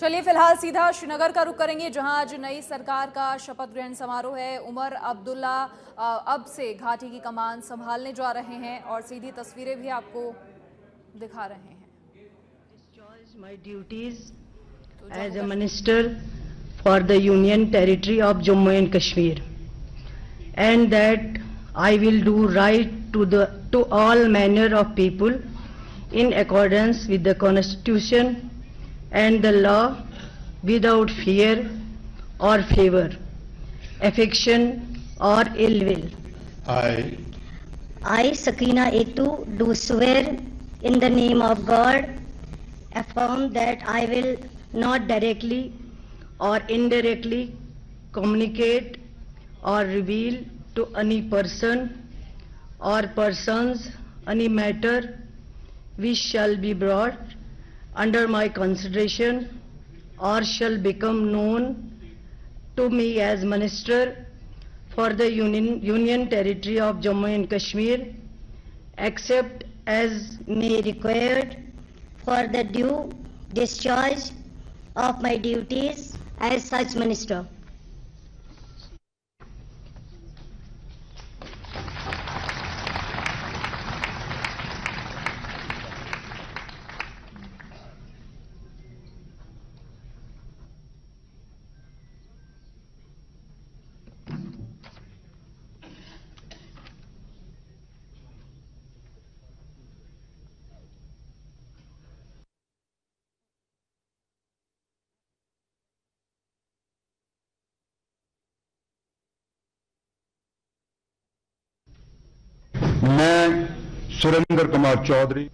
चलिए फ़िलहाल सीधा श्रीनगर का रुख करेंगे जहाँ आज नई सरकार का शपथ ग्रहण समारोह है। उमर अब्दुल्ला अब से घाटी की कमान संभालने जा रहे हैं और सीधी तस्वीरें भी आपको दिखा रहे हैं। As a minister for the union territory of Jammu and Kashmir and that I will do right to the all manner of people in accordance with the constitution and the law without fear or favor, affection or ill will. I, I, Sakina Itoo, do swear in the name of God, affirm that I will not directly or indirectly communicate or reveal to any person or persons any matter which shall be brought under my consideration or shall become known to me as minister for the union, union territory of Jammu and Kashmir except as may required for the due discharge of my duties as such minister. मैं सुरेंद्र कुमार चौधरी